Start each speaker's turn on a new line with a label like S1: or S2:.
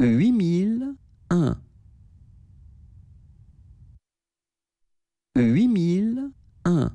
S1: huit mille un. Huit mille un.